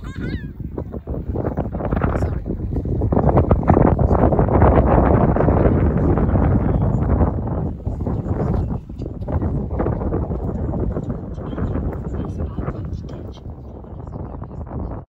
Ha ha!